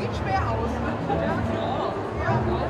sieht schwer aus. Ne? Ja. Ja.